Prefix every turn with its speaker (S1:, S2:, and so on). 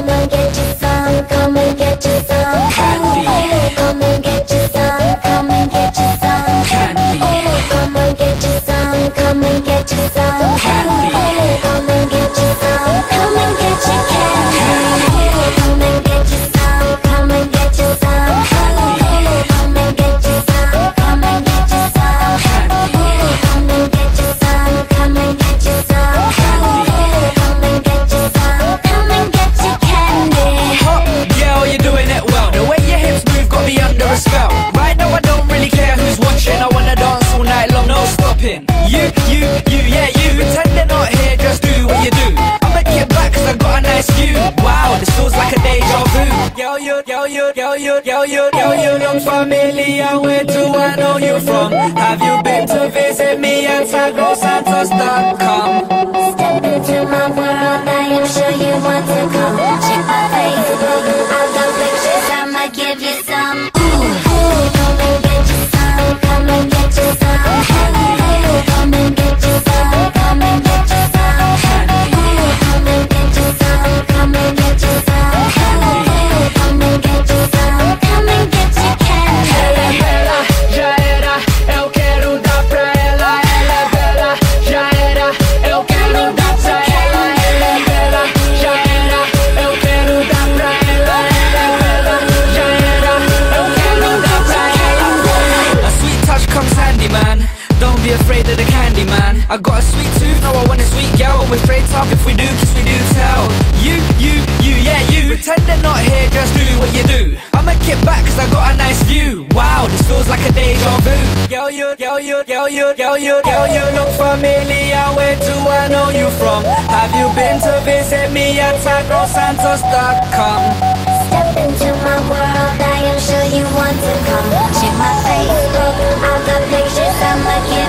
S1: Come and get you some, come and get you some
S2: Candy.
S1: Oh, oh, come and get you some, come and get you some
S2: Candy.
S1: Oh, come and get you some, come and get you some Candy.
S2: You, you, you, yeah, you. Pretend they're not here, just do what you do. I'ma get back cause I got a nice view. Wow, this feels like a deja vu. Girl, you, girl, you, girl, you, girl, you, girl, you look familiar. Where do I know you from? Have you been to visit me at AggroSantos.com?
S1: Step into my world, I am sure you want to come. Check my Facebook, I've got pictures, I'ma give you
S2: I got a sweet tooth, now I want a sweet girl. We're straight up if we do, kiss we do tell. You, you, you, yeah, you. Pretend they're not here, just do what you do. I'ma kick back cause I got a nice view. Wow, this feels like a deja vu. Girl, you, girl, you, girl, you, girl, you, girl, you look familiar. Where do I know you from? Have you been to visit me at AggroSantos.com?
S1: Step into my world, I am sure you want to come. Check my Facebook, I've got pictures, you some.